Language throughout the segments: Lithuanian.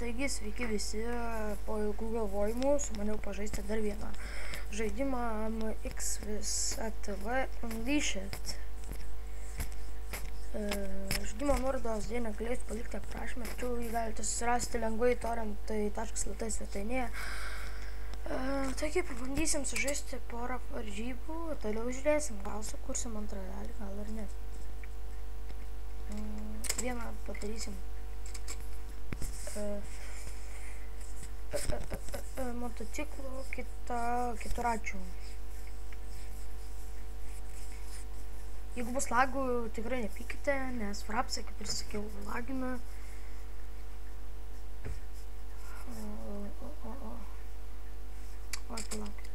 Taigi, sveiki visi, po ilgų galvojimų sumaniau pažaisti dar vieną žaidimą MX vis ATV Unleashed. E, Žaidimo nuorodos jie negalės palikti aprašymę, tačiau jį galite susirasti lengvai torrentai.lt svetainėje. E, Taigi, pabandysim sužaisti porą varžybų, toliau žiūrėsim, gal sukursim antrą dalį, gal ir ne. Mm, Vieną padarysim motociklų, kitą kituračių. Jeigu bus lagų, tikrai nepykite, nes frapsai, kaip ir sakiau, lagina. O, o, o, o. Oi, palaukit.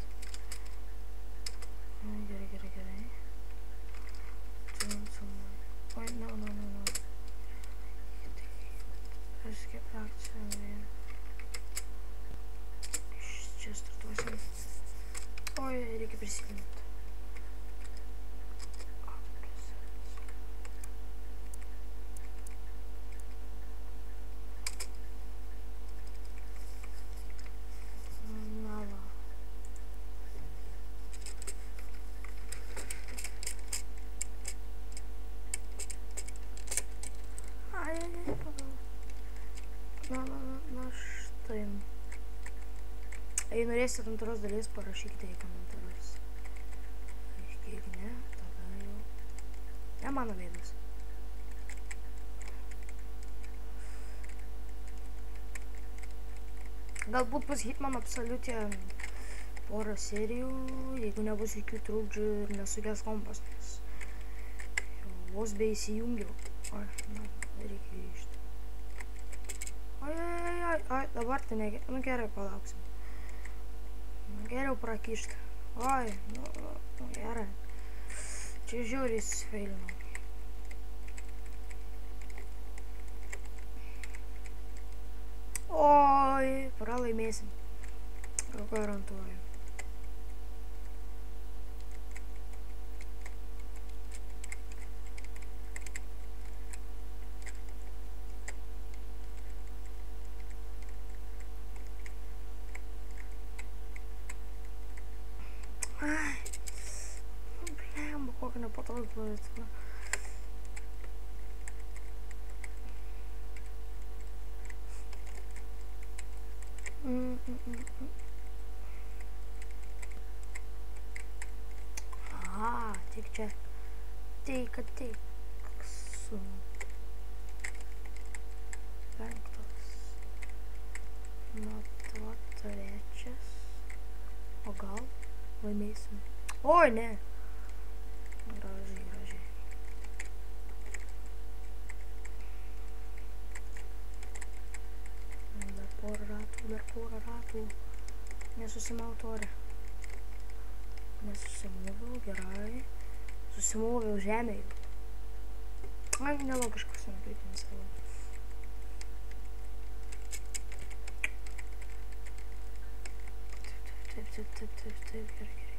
Авторские акции. Сейчас тут 8. Ой, реки президент. Jei norėsit antros dalies, parašykite į komentarus. Jeigu ne, tada jau... Ne mano veidas. Galbūt bus Hitman Absolute porą serijų, jeigu nebus jokių trūkdžių ir nesugės kompas, nes vos be įsijungiau. Oi, na, reikia grįžti. Oi, oi, oi, oi, dabar tai negerai. Nu gerai, palauksim. Nu, geriau prakišti. Oi, nu, nu, nu gerai. Čia žiūri įsifeilinau. Oi, pralaimėsim. potem powiedzmy. Mm, mm, mm. Aha, ty gdzie? Ty, ty, ksu. Ventures. Not what the riches. Ogal. Oi mesmo. Oi, né? Dar porą ratų. Nesusimautų ore. Nesusimoviau, gerai. Susimoviau žemėje. Ai, nelogiškas nukritinis savo. Taip, taip, taip, taip, taip, gerai, gerai.